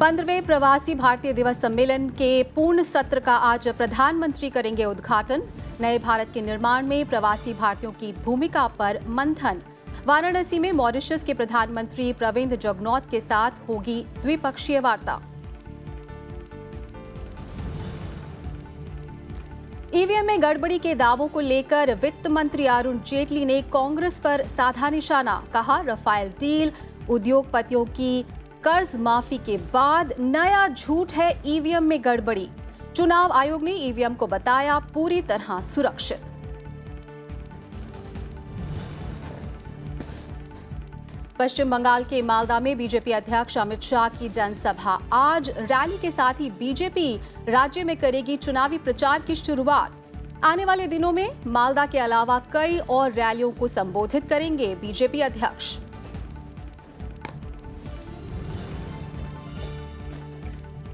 पंद्रहवें प्रवासी भारतीय दिवस सम्मेलन के पूर्ण सत्र का आज प्रधानमंत्री करेंगे उद्घाटन। नए भारत के निर्माण में प्रवासी भारतीयों की भूमिका पर मंथन। वाराणसी में मॉरिशस के प्रधानमंत्री प्रविंद जगनौत के साथ होगी द्विपक्षीय वार्ता। ईवीएम में गड़बड़ी के दावों को लेकर वित्त मंत्री अरुण जेटली ने कांग्रेस पर साधा निशाना, कहा रफाइल डील, उद्योगपतियों की कर्ज माफ़ी के बाद नया झूठ है ईवीएम में गड़बड़ी। चुनाव आयोग ने ईवीएम को बताया पूरी तरह सुरक्षित। पश्चिम बंगाल के मालदा में बीजेपी अध्यक्ष अमित शाह की जनसभा। आज रैली के साथ ही बीजेपी राज्य में करेगी चुनावी प्रचार की शुरुआत। आने वाले दिनों में मालदा के अलावा कई और रैलियों को संबोधित करेंगे बीजेपी अध्यक्ष।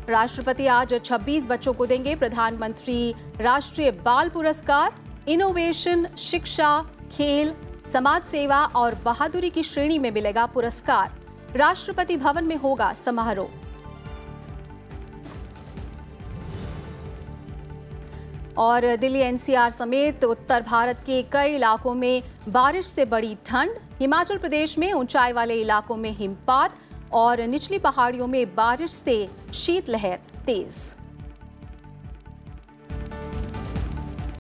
राष्ट्रपति आज 26 बच्चों को देंगे। प्रधानमंत्री, राष्ट्रीय बाल पुरस्कार इनोवेशन शिक्षा, खेल, समाज सेवा और बहादुरी की श्रेणी में मिलेगा पुरस्कार। राष्ट्रपति भवन में होगा समारोह। और दिल्ली एनसीआर समेत उत्तर भारत के कई इलाकों में बारिश से बड़ी ठंड। हिमाचल प्रदेश में ऊंचाई वाले इलाकों में हिमपात। और निचली पहाड़ियों में बारिश से शीतलहर तेज।